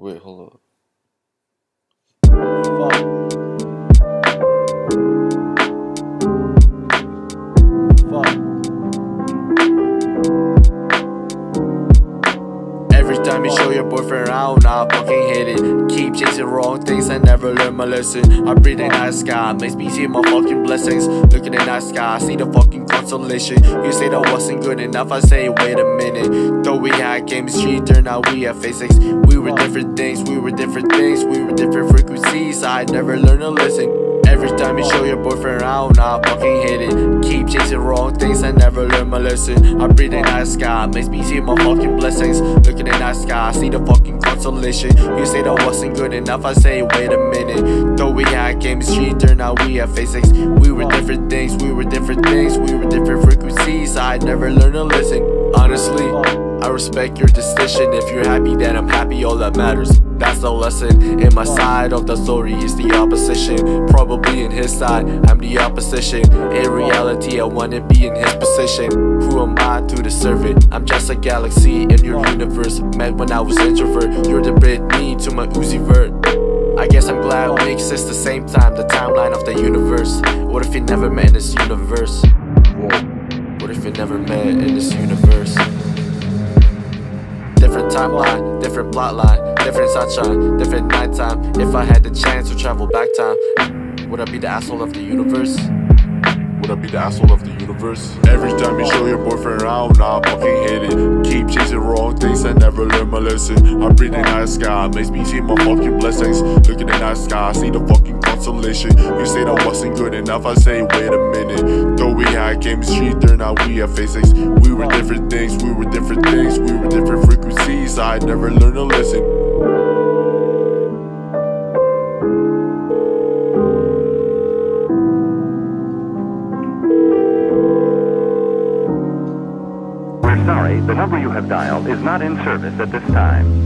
Wait, hold up. Every time you show your boyfriend around, I fucking hate it. Keep chasing wrong things and never learn my lesson. I breathe in that sky, makes me see my fucking blessings. Looking in that sky, I see the fucking consolation. You say that wasn't good enough, I say, wait a minute. Chemistry, turned out we had physics. We were different things, we were different things, we were different frequencies. I never learned a lesson. Every time you show your boyfriend around, I fucking hate it. Keep chasing wrong things and never learn my lesson. I breathe in that sky, makes me see my fucking blessings. Looking in that sky, I see the fucking consolation. You say that wasn't good enough, I say, wait a minute. Though we had chemistry, turned out we had physics. We were different things, we were different things, we were different frequencies. I never learned a lesson. Honestly, I respect your decision. If you're happy, then I'm happy, all that matters. That's the lesson. In my side of the story is the opposition. Probably in his side, I'm the opposition. In reality, I wanna be in his position. Who am I to deserve it? I'm just a galaxy in your universe. Met when I was introvert. You're the Britney to my Uzi Vert. I guess I'm glad we exist the same time, the timeline of the universe. What if you never met in this universe? What if you never met in this universe? Timeline, different plotline, different sunshine, different nighttime. If I had the chance to travel back time, would I be the asshole of the universe? Would I be the asshole of the universe? Every time you show your boyfriend around, I fucking hate it. Keep chasing wrong things and never learn my lesson. I breathe in that sky, makes me see my fucking blessings. Looking in that sky, I see the fucking consolation. You say that wasn't good enough, I say, wait a minute. Though we had chemistry, turned out we had physics. We were different things, we were different things, we were different frequencies. I never learned lesson. We're sorry, the number you have dialed is not in service at this time.